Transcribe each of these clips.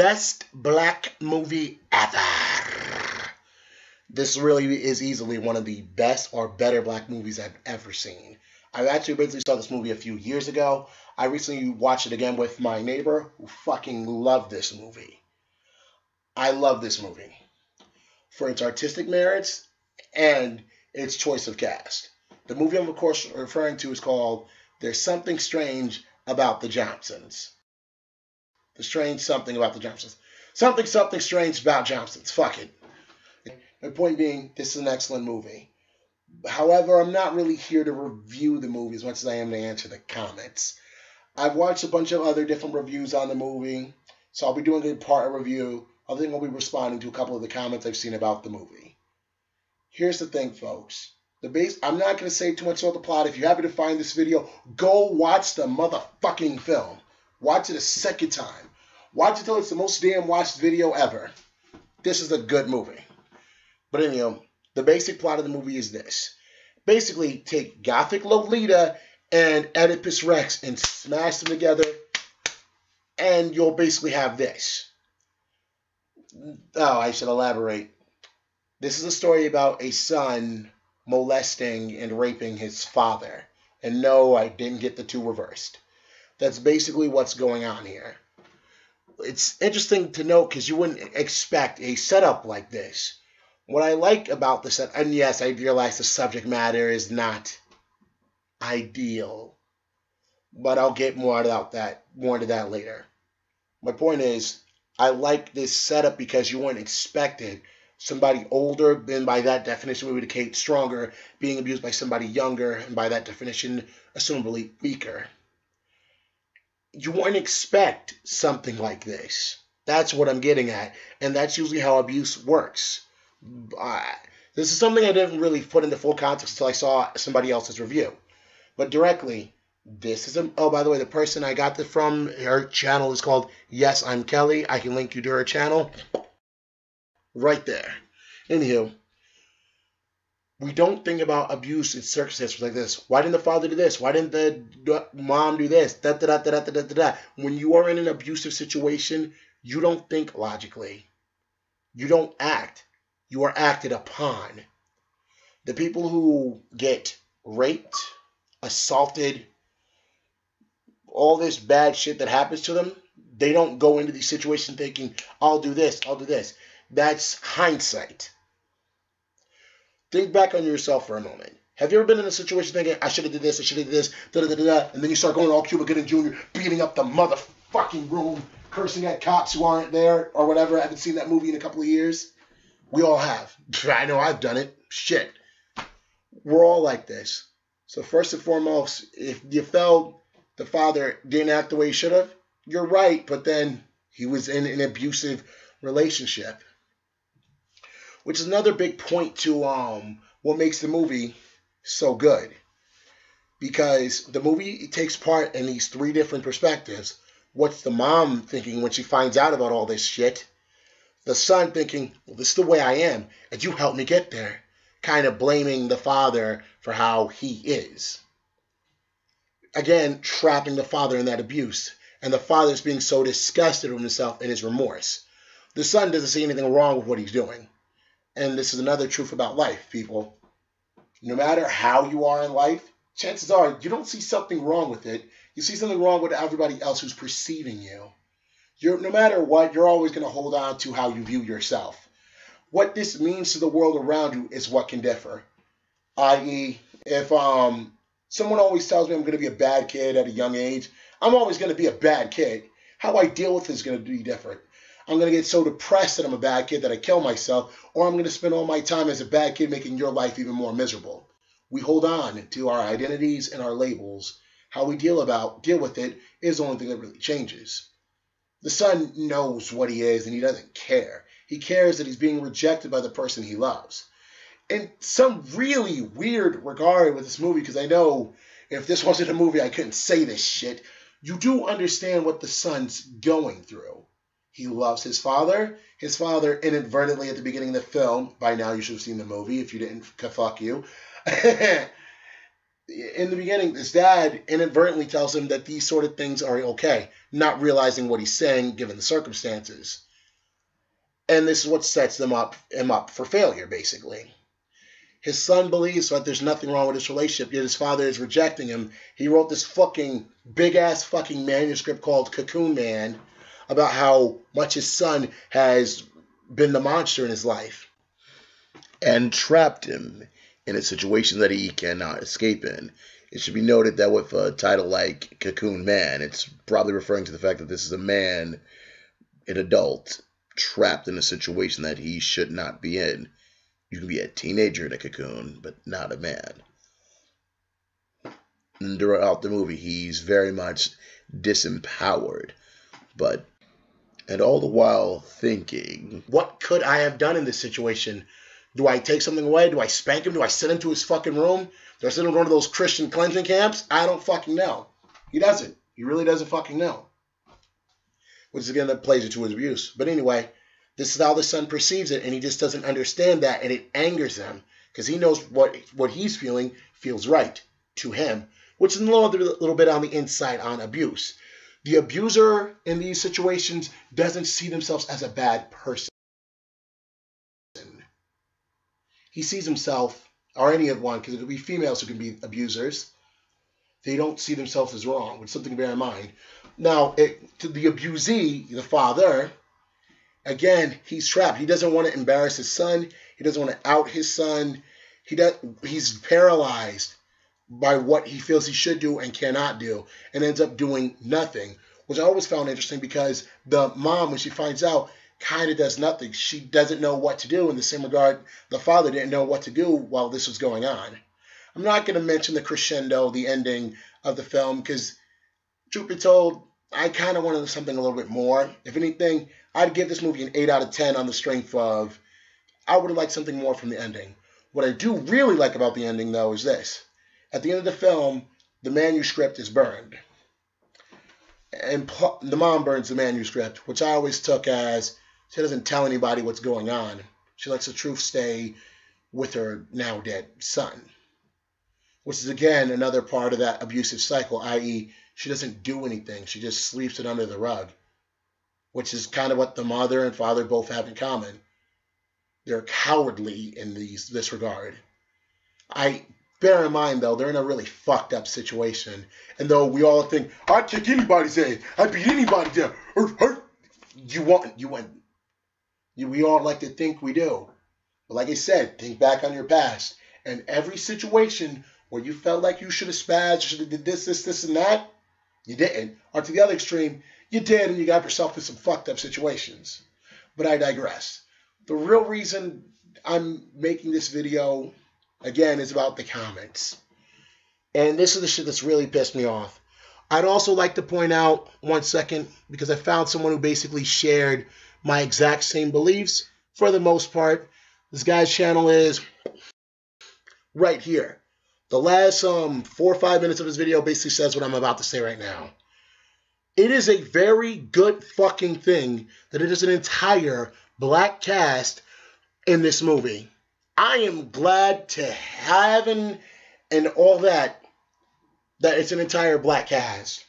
best black movie ever. This really is easily one of the best or better black movies I've ever seen. I actually originally saw this movie a few years ago. I recently watched it again with my neighbor who fucking loved this movie. I love this movie for its artistic merits and its choice of cast. The movie I'm, of course, referring to is called There's Something Strange About the Johnsons. The strange something about the Johnsons. Something, something strange about Johnsons. Fuck it. My point being, this is an excellent movie. However, I'm not really here to review the movie as much as I am to answer the comments. I've watched a bunch of other different reviews on the movie, so I'll be doing a part of review. I think I'll be responding to a couple of the comments I've seen about the movie. Here's the thing, folks. The base. I'm not going to say too much about the plot. If you happen to find this video, go watch the motherfucking film. Watch it a second time. Watch it till it's the most damn watched video ever. This is a good movie. But anyhow, um, the basic plot of the movie is this. Basically, take Gothic Lolita and Oedipus Rex and smash them together, and you'll basically have this. Oh, I should elaborate. This is a story about a son molesting and raping his father. And no, I didn't get the two reversed. That's basically what's going on here. It's interesting to note because you wouldn't expect a setup like this. What I like about the set, and yes, I realize the subject matter is not ideal, but I'll get more about that, more into that later. My point is, I like this setup because you wouldn't expect it somebody older, then by that definition would indicate stronger, being abused by somebody younger, and by that definition, assumably weaker. You wouldn't expect something like this. That's what I'm getting at, and that's usually how abuse works. This is something I didn't really put into full context until I saw somebody else's review. But directly, this is a. Oh, by the way, the person I got this from, her channel is called Yes, I'm Kelly. I can link you to her channel right there. Anywho, we don't think about abuse in circumstances like this. Why didn't the father do this? Why didn't the mom do this? Da, da, da, da, da, da, da, da. When you are in an abusive situation, you don't think logically. You don't act. You are acted upon. The people who get raped, assaulted, all this bad shit that happens to them, they don't go into these situations thinking, I'll do this, I'll do this. That's hindsight. Think back on yourself for a moment. Have you ever been in a situation thinking, I should have did this, I should have did this, da da da da, and then you start going all Cuba Gooding Jr., beating up the motherfucking room, cursing at cops who aren't there or whatever. I haven't seen that movie in a couple of years. We all have. I know I've done it. Shit. We're all like this. So first and foremost, if you felt the father didn't act the way he should have, you're right, but then he was in an abusive relationship which is another big point to um what makes the movie so good. Because the movie takes part in these three different perspectives. What's the mom thinking when she finds out about all this shit? The son thinking, well, this is the way I am, and you helped me get there. Kind of blaming the father for how he is. Again, trapping the father in that abuse, and the father's being so disgusted with himself and his remorse. The son doesn't see anything wrong with what he's doing. And this is another truth about life, people. No matter how you are in life, chances are you don't see something wrong with it. You see something wrong with everybody else who's perceiving you. You're, no matter what, you're always going to hold on to how you view yourself. What this means to the world around you is what can differ. I.e., if um, someone always tells me I'm going to be a bad kid at a young age, I'm always going to be a bad kid. How I deal with it is going to be different. I'm going to get so depressed that I'm a bad kid that I kill myself, or I'm going to spend all my time as a bad kid making your life even more miserable. We hold on to our identities and our labels. How we deal about deal with it is the only thing that really changes. The son knows what he is and he doesn't care. He cares that he's being rejected by the person he loves. In some really weird regard with this movie, because I know if this wasn't a movie, I couldn't say this shit. You do understand what the son's going through. He loves his father. His father inadvertently at the beginning of the film, by now you should have seen the movie if you didn't, fuck you. in the beginning, his dad inadvertently tells him that these sort of things are okay, not realizing what he's saying given the circumstances. And this is what sets them up him up for failure, basically. His son believes that there's nothing wrong with this relationship, yet his father is rejecting him. He wrote this fucking big ass fucking manuscript called Cocoon Man about how much his son has been the monster in his life. And trapped him in a situation that he cannot escape in. It should be noted that with a title like Cocoon Man, it's probably referring to the fact that this is a man, an adult, trapped in a situation that he should not be in. You can be a teenager in a cocoon, but not a man. And throughout the movie, he's very much disempowered, but and all the while thinking, What could I have done in this situation? Do I take something away? Do I spank him? Do I send him to his fucking room? Do I send him to one of those Christian cleansing camps? I don't fucking know. He doesn't. He really doesn't fucking know. Which is again that plays into his abuse. But anyway, this is how the son perceives it, and he just doesn't understand that, and it angers him because he knows what what he's feeling feels right to him, which is a little, little bit on the inside on abuse. The abuser in these situations doesn't see themselves as a bad person. He sees himself, or any of one, because it could be females who can be abusers. They don't see themselves as wrong, is something to bear in mind. Now, it, to the abusee, the father, again, he's trapped. He doesn't want to embarrass his son. He doesn't want to out his son. He does, he's paralyzed by what he feels he should do and cannot do, and ends up doing nothing, which I always found interesting because the mom, when she finds out, kind of does nothing. She doesn't know what to do. In the same regard, the father didn't know what to do while this was going on. I'm not going to mention the crescendo, the ending of the film, because truth be told, I kind of wanted something a little bit more. If anything, I'd give this movie an 8 out of 10 on the strength of I would have liked something more from the ending. What I do really like about the ending, though, is this. At the end of the film, the manuscript is burned. And the mom burns the manuscript, which I always took as she doesn't tell anybody what's going on. She lets the truth stay with her now dead son. Which is again another part of that abusive cycle, i.e., she doesn't do anything. She just sweeps it under the rug. Which is kind of what the mother and father both have in common. They're cowardly in these this regard. I bear in mind though, they're in a really fucked up situation. And though we all think, I'd kick anybody's ass, I'd beat anybody down, you want you want we all like to think we do. But like I said, think back on your past. And every situation where you felt like you should have spazzed, should have did this, this, this, and that, you didn't. Or to the other extreme, you did and you got yourself in some fucked up situations. But I digress. The real reason I'm making this video, again, it's about the comments. And this is the shit that's really pissed me off. I'd also like to point out, one second, because I found someone who basically shared my exact same beliefs for the most part. This guy's channel is right here. The last um, four or five minutes of his video basically says what I'm about to say right now. It is a very good fucking thing that it is an entire black cast in this movie. I am glad to heaven and all that that it's an entire black cast.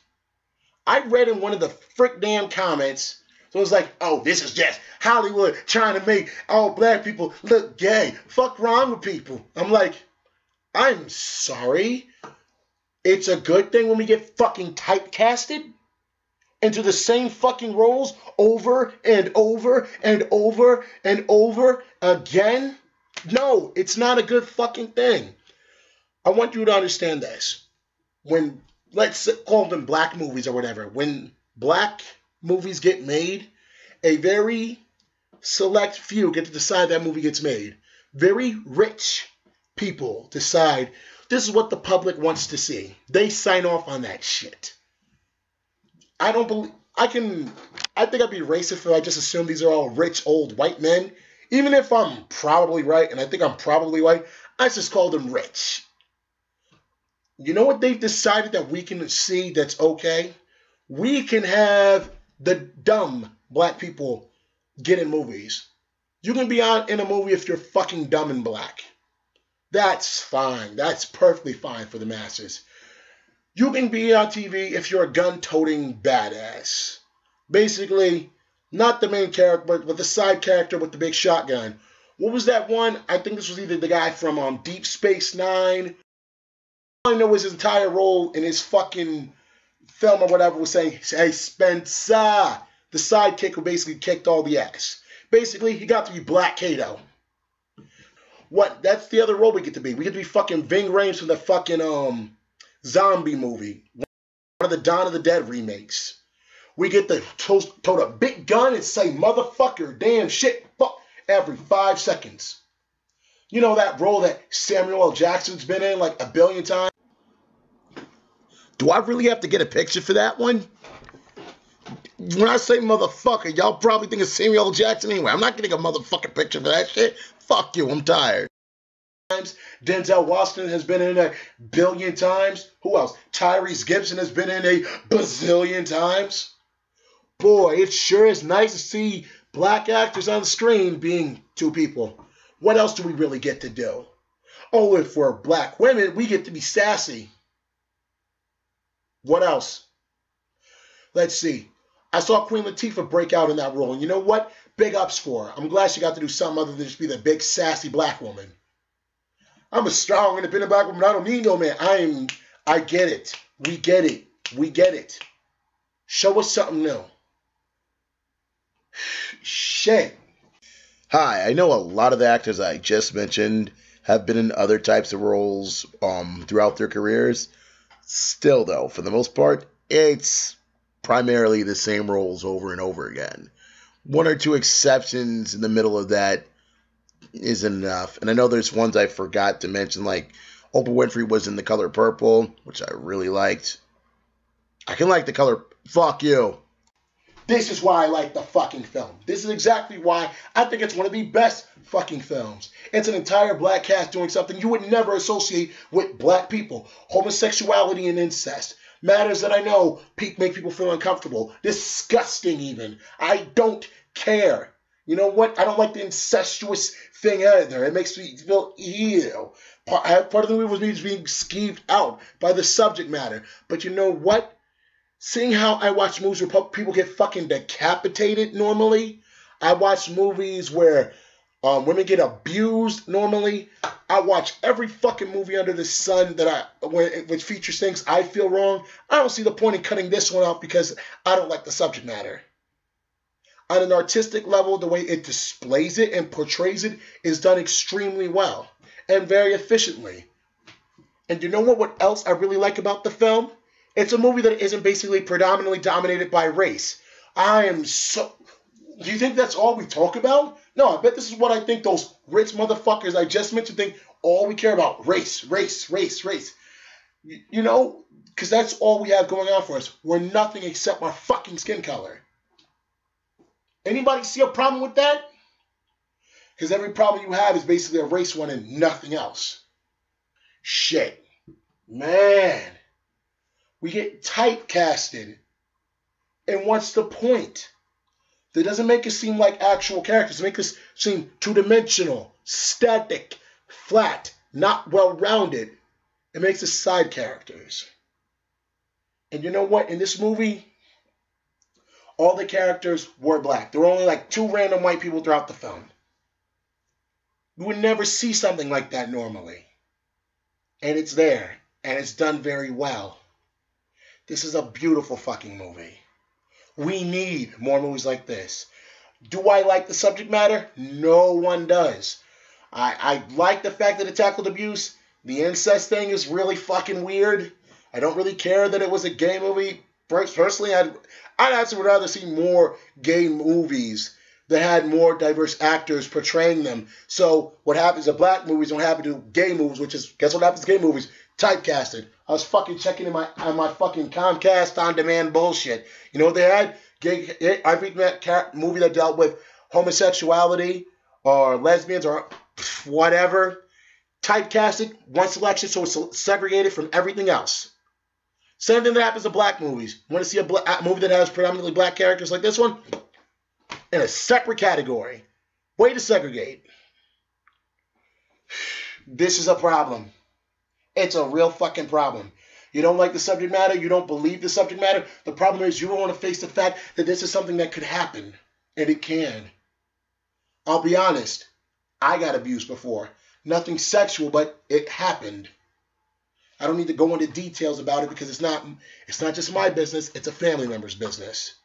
I read in one of the frick damn comments so it's like, oh, this is just Hollywood trying to make all black people look gay. Fuck wrong with people. I'm like, I'm sorry. It's a good thing when we get fucking typecasted into the same fucking roles over and over and over and over again. No, it's not a good fucking thing. I want you to understand this. When, let's call them black movies or whatever, when black movies get made, a very select few get to decide that movie gets made. Very rich people decide this is what the public wants to see. They sign off on that shit. I don't believe I can I think I'd be racist if I just assume these are all rich old white men. Even if I'm probably right, and I think I'm probably right, I just call them rich. You know what they've decided that we can see that's okay? We can have the dumb black people get in movies. You can be on in a movie if you're fucking dumb and black. That's fine. That's perfectly fine for the masses. You can be on TV if you're a gun toting badass. Basically, not the main character, but, but the side character with the big shotgun. What was that one? I think this was either the guy from um, Deep Space Nine. All I know is his entire role in his fucking film or whatever was saying, "Hey Spenser," the sidekick who basically kicked all the ass. Basically, he got to be Black Kato. What? That's the other role we get to be. We get to be fucking Ving Rhames from the fucking um zombie movie, one of the Dawn of the Dead remakes. We get to toast, tote a big gun and say motherfucker, damn shit, fuck every five seconds. You know that role that Samuel L. Jackson's been in like a billion times? Do I really have to get a picture for that one? When I say motherfucker, y'all probably think of Samuel L. Jackson anyway. I'm not getting a motherfucking picture for that shit. Fuck you, I'm tired. Denzel Washington has been in a billion times. Who else? Tyrese Gibson has been in a bazillion times. Boy, it sure is nice to see black actors on screen being two people. What else do we really get to do? Oh, if we're black women, we get to be sassy. What else? Let's see. I saw Queen Latifah break out in that role. And you know what? Big ups for her. I'm glad she got to do something other than just be the big sassy black woman. I'm a strong independent black woman. I don't need no man. I am. I get it. We get it. We get it. Show us something new. Shit. Hi, I know a lot of the actors I just mentioned have been in other types of roles um, throughout their careers. Still, though, for the most part, it's primarily the same roles over and over again. One or two exceptions in the middle of that isn't enough. And I know there's ones I forgot to mention, like Oprah Winfrey was in The Color Purple, which I really liked. I can like the color. Fuck you. This is why I like the fucking film. This is exactly why I think it's one of the best fucking films. It's an entire black cast doing something you would never associate with black people. Homosexuality and incest. Matters that I know make people feel uncomfortable. Disgusting, even. I don't care. You know what? I don't like the incestuous thing either. It makes me feel ew. Part, part of the movie was me being skeeved out by the subject matter. But you know what? Seeing how I watch movies where people get fucking decapitated normally, I watch movies where um, women get abused normally. I watch every fucking movie under the sun that I when, which features things I feel wrong. I don't see the point in cutting this one out because I don't like the subject matter. On an artistic level, the way it displays it and portrays it is done extremely well and very efficiently. And you know what? What else I really like about the film? It's a movie that isn't basically predominantly dominated by race. I am so. Do you think that's all we talk about? No, I bet this is what I think those rich motherfuckers I just mentioned think all we care about race, race, race, race. You know, because that's all we have going on for us. We're nothing except our fucking skin color. Anybody see a problem with that? Because every problem you have is basically a race one and nothing else. Shit. Man we get typecasted. And what's the point? That doesn't make us seem like actual characters. It makes us seem two dimensional, static, flat, not well rounded. It makes us side characters. And you know what? In this movie, all the characters were black. There were only like two random white people throughout the film. You would never see something like that normally. And it's there. And it's done very well. This is a beautiful fucking movie. We need more movies like this. Do I like the subject matter? No one does. I, I like the fact that it tackled abuse. The incest thing is really fucking weird. I don't really care that it was a gay movie. Personally, I'd, I'd actually rather see more gay movies that had more diverse actors portraying them. So what happens to black movies don't happen to gay movies, which is guess what happens to gay movies? Typecasted. I was fucking checking in my on my fucking Comcast on demand bullshit. You know what they had? Every movie that dealt with homosexuality or lesbians or whatever, typecasted, one selection, so it's segregated from everything else. Same thing that happens to black movies. Want to see a, black, a movie that has predominantly black characters like this one? In a separate category. Way to segregate. This is a problem. It's a real fucking problem. You don't like the subject matter, you don't believe the subject matter. The problem is you don't want to face the fact that this is something that could happen. And it can. I'll be honest, I got abused before. Nothing sexual, but it happened. I don't need to go into details about it because it's not it's not just my business, it's a family member's business.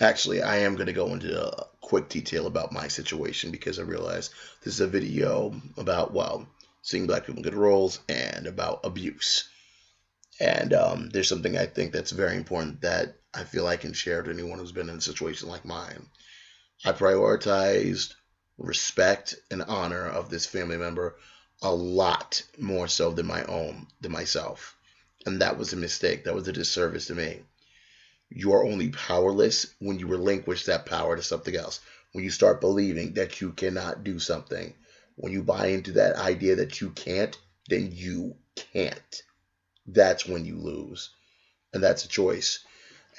Actually, I am going to go into a quick detail about my situation because I realize this is a video about, well, seeing black people in good roles and about abuse. And um, there's something I think that's very important that I feel I can share to anyone who's been in a situation like mine. I prioritized respect and honor of this family member a lot more so than my own, than myself. And that was a mistake. That was a disservice to me. You are only powerless when you relinquish that power to something else. When you start believing that you cannot do something. When you buy into that idea that you can't, then you can't. That's when you lose. And that's a choice.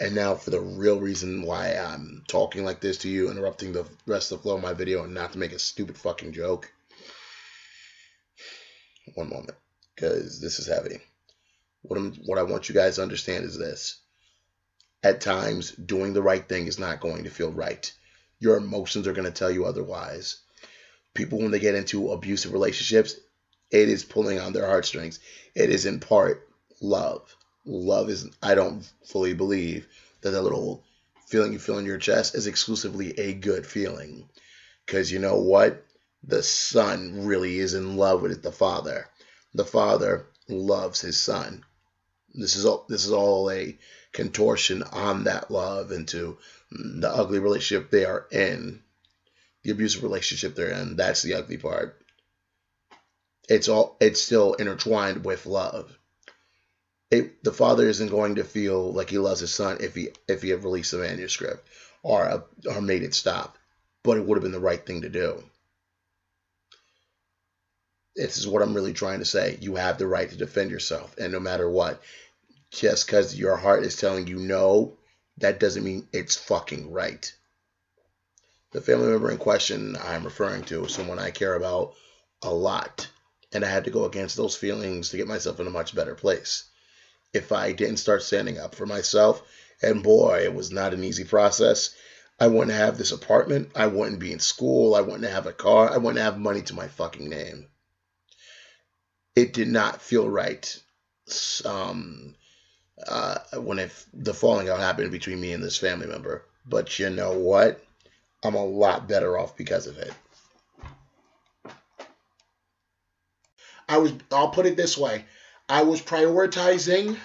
And now for the real reason why I'm talking like this to you, interrupting the rest of the flow of my video and not to make a stupid fucking joke. One moment, because this is heavy. What I'm, what I want you guys to understand is this. At times, doing the right thing is not going to feel right. Your emotions are going to tell you otherwise. People, when they get into abusive relationships, it is pulling on their heartstrings. It is in part love love is I don't fully believe that that little feeling you feel in your chest is exclusively a good feeling. Cause you know what? The son really is in love with the father. The father loves his son. This is all this is all a contortion on that love into the ugly relationship they are in. The abusive relationship they're in. That's the ugly part. It's all it's still intertwined with love it, the father isn't going to feel like he loves his son if he if he had released the manuscript or or made it stop, but it would have been the right thing to do. This is what I'm really trying to say. You have the right to defend yourself, and no matter what, just because your heart is telling you no, that doesn't mean it's fucking right. The family member in question I'm referring to is someone I care about a lot, and I had to go against those feelings to get myself in a much better place if I didn't start standing up for myself. And boy, it was not an easy process. I wouldn't have this apartment. I wouldn't be in school. I wouldn't have a car. I wouldn't have money to my fucking name. It did not feel right. Um, uh, when it, the falling out happened between me and this family member. But you know what? I'm a lot better off because of it. I was. I'll put it this way. I was prioritizing.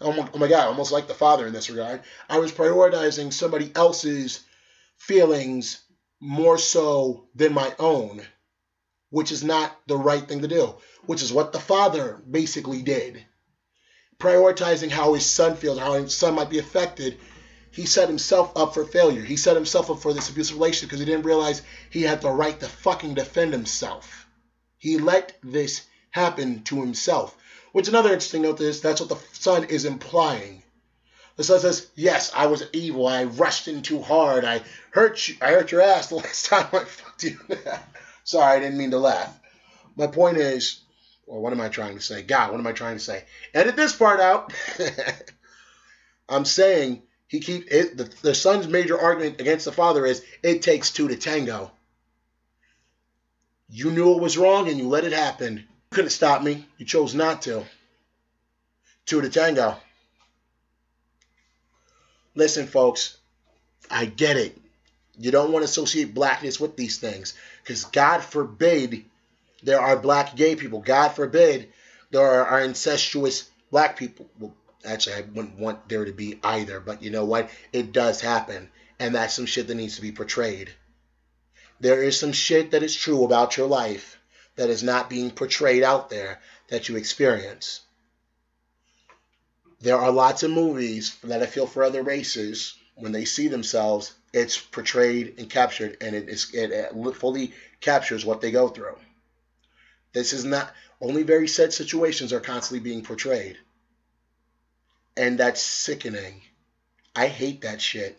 Oh my, oh my God, almost like the father in this regard. I was prioritizing somebody else's feelings more so than my own, which is not the right thing to do, which is what the father basically did. Prioritizing how his son feels, how his son might be affected, he set himself up for failure. He set himself up for this abusive relationship because he didn't realize he had the right to fucking defend himself. He let this happen to himself. Which another interesting note is that's what the son is implying. The son says, "Yes, I was evil. I rushed in too hard. I hurt you. I hurt your ass the last time I fucked you." Sorry, I didn't mean to laugh. My point is, or what am I trying to say? God, what am I trying to say? Edit this part out. I'm saying he keep it. The, the son's major argument against the father is it takes two to tango. You knew it was wrong and you let it happen. You couldn't stop me. You chose not to. Two to tango. Listen, folks, I get it. You don't want to associate blackness with these things because God forbid there are black gay people. God forbid there are incestuous black people. Actually, I wouldn't want there to be either, but you know what? It does happen, and that's some shit that needs to be portrayed. There is some shit that is true about your life that is not being portrayed out there that you experience. There are lots of movies that I feel for other races when they see themselves, it's portrayed and captured, and it is it fully captures what they go through. This is not only very sad situations are constantly being portrayed, and that's sickening. I hate that shit.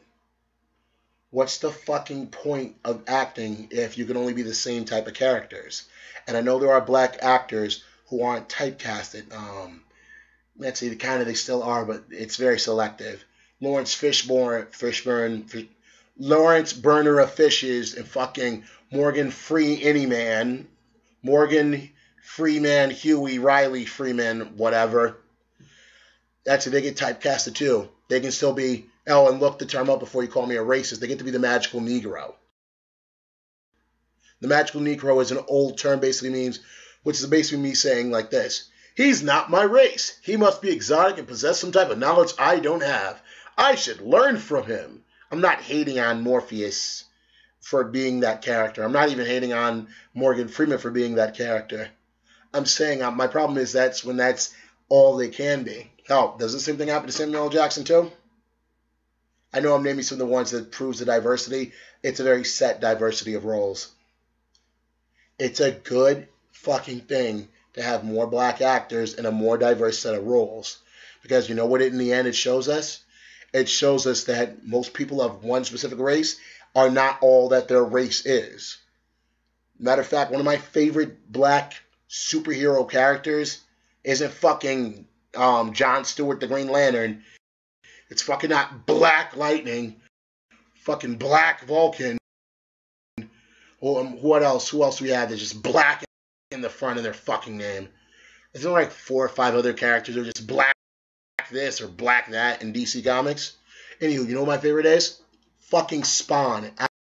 what's the fucking point of acting if you can only be the same type of characters? And I know there are black actors who aren't typecasted. Um, let's see, the kind of they still are, but it's very selective. Laurence Fishburne, Fishburne, Fish, Lawrence Burner of Fishes, and fucking Morgan Free Anyman, Morgan Freeman, Huey Riley Freeman, whatever. That's if they get typecasted too. They can still be, oh, and look the term up before you call me a racist. They get to be the magical Negro. The magical Negro is an old term, basically means, which is basically me saying like this He's not my race. He must be exotic and possess some type of knowledge I don't have. I should learn from him. I'm not hating on Morpheus for being that character. I'm not even hating on Morgan Freeman for being that character. I'm saying uh, my problem is that's when that's all they can be. Hell, does the same thing happen to Samuel L. Jackson too? I know I'm naming some of the ones that proves the diversity. It's a very set diversity of roles. It's a good fucking thing to have more black actors in a more diverse set of roles. Because you know what it in the end it shows us? It shows us that most people of one specific race are not all that their race is. Matter of fact, one of my favorite black superhero characters isn't fucking um, John Stewart, the Green Lantern. It's fucking not Black Lightning, fucking Black Vulcan. Or um, what else? Who else we have that's just black in the front of their fucking name? There's only like four or five other characters who are just black this or black that in DC Comics. Anywho, you know what my favorite is? Fucking Spawn,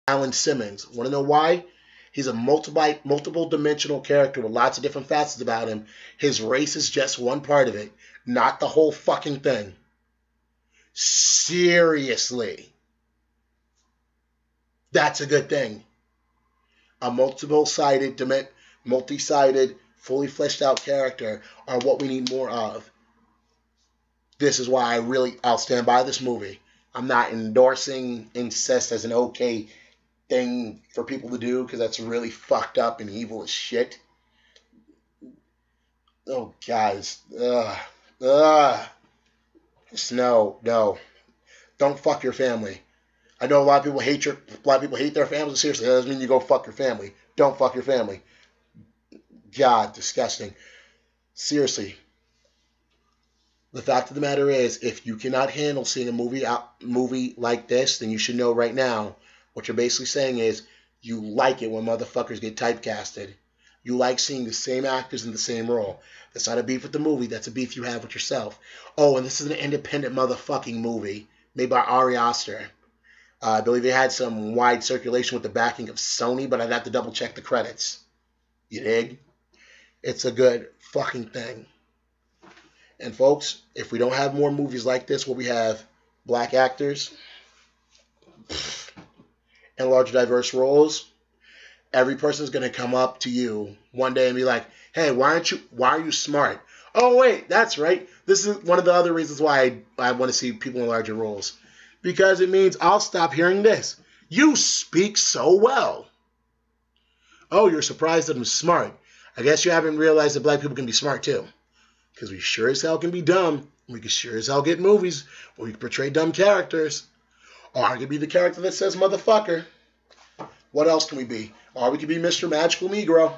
Alan Simmons. Want to know why? He's a multiple multiple dimensional character with lots of different facets about him. His race is just one part of it, not the whole fucking thing. Seriously. That's a good thing. A multiple sided, multi sided, fully fleshed out character are what we need more of. This is why I really, I'll stand by this movie. I'm not endorsing incest as an okay thing for people to do because that's really fucked up and evil as shit. Oh, guys. Ugh. Ugh. No. Don't fuck your family. I know a lot of people hate your a lot of people hate their families. Seriously, that doesn't mean you go fuck your family. Don't fuck your family. God, disgusting. Seriously. The fact of the matter is, if you cannot handle seeing a movie out, movie like this, then you should know right now what you're basically saying is you like it when motherfuckers get typecasted. You like seeing the same actors in the same role. That's not a beef with the movie. That's a beef you have with yourself. Oh, and this is an independent motherfucking movie made by Ari Aster. Uh, I believe it had some wide circulation with the backing of Sony, but I'd have to double check the credits. You dig? It's a good fucking thing. And folks, if we don't have more movies like this where we have black actors, and larger diverse roles, every person is going to come up to you one day and be like, "Hey, why aren't you? Why are you smart?" Oh wait, that's right. This is one of the other reasons why I, I want to see people in larger roles, because it means I'll stop hearing this. You speak so well. Oh, you're surprised that I'm smart. I guess you haven't realized that black people can be smart too, because we sure as hell can be dumb. We can sure as hell get movies where we can portray dumb characters. Or I could be the character that says motherfucker. What else can we be? Or we could be Mr. Magical Negro.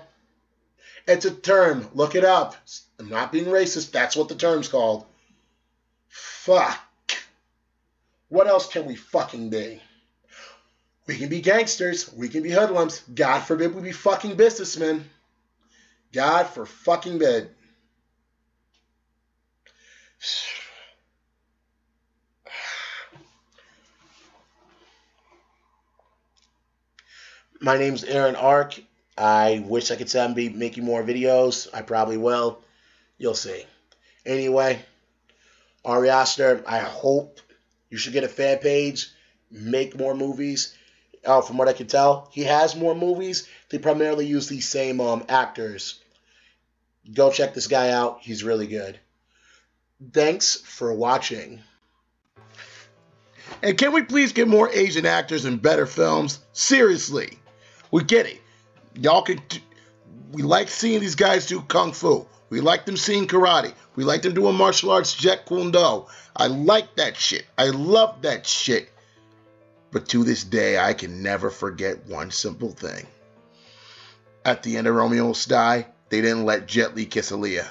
It's a term. Look it up. I'm not being racist. That's what the term's called. Fuck. What else can we fucking be? We can be gangsters. We can be hoodlums. God forbid we be fucking businessmen. God for fucking bed. My name's Aaron Ark. I wish I could say I'm be making more videos. I probably will. You'll see. Anyway, Ari Aster, I hope you should get a fan page, make more movies. Oh, from what I can tell, he has more movies. They primarily use these same um, actors. Go check this guy out. He's really good. Thanks for watching. And can we please get more Asian actors in better films? Seriously. We get it. Y'all could. We like seeing these guys do kung fu. We like them seeing karate. We like them doing martial arts, Jeet Kune Do. I like that shit. I love that shit. But to this day, I can never forget one simple thing. At the end of Romeo Must Die, they didn't let Jet Li kiss Aaliyah.